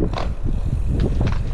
よかった。